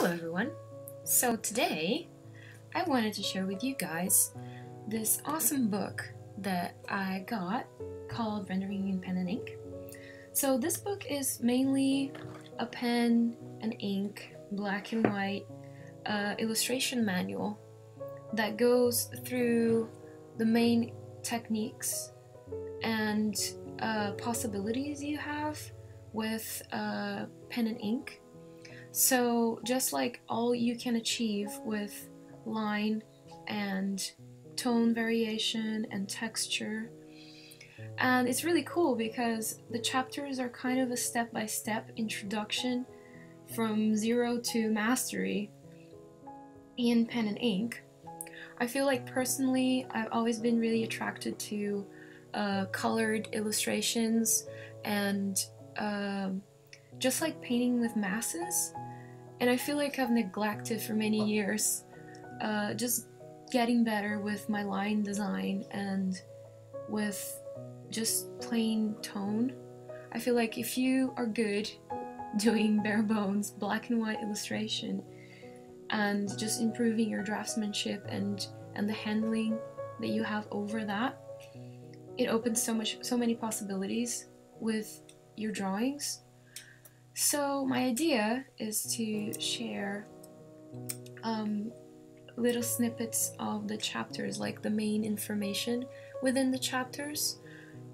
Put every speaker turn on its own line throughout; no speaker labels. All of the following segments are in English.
Hello everyone! So today I wanted to share with you guys this awesome book that I got called Rendering in Pen and Ink. So this book is mainly a pen and ink, black and white uh, illustration manual that goes through the main techniques and uh, possibilities you have with uh, pen and ink so just like all you can achieve with line and tone variation and texture. And it's really cool because the chapters are kind of a step-by-step introduction from zero to mastery in pen and ink. I feel like personally I've always been really attracted to uh, colored illustrations and uh, just like painting with masses. And I feel like I've neglected for many years uh, just getting better with my line design and with just plain tone. I feel like if you are good doing bare bones black and white illustration and just improving your draftsmanship and and the handling that you have over that it opens so much so many possibilities with your drawings so my idea is to share um, little snippets of the chapters, like the main information within the chapters,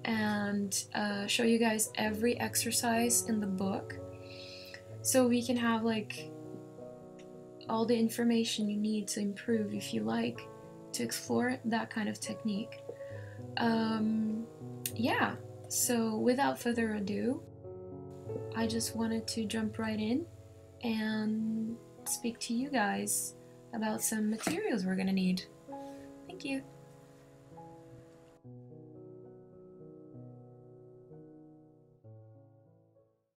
and uh, show you guys every exercise in the book, so we can have like all the information you need to improve if you like to explore that kind of technique. Um, yeah, so without further ado, I just wanted to jump right in and speak to you guys about some materials we're gonna need. Thank you.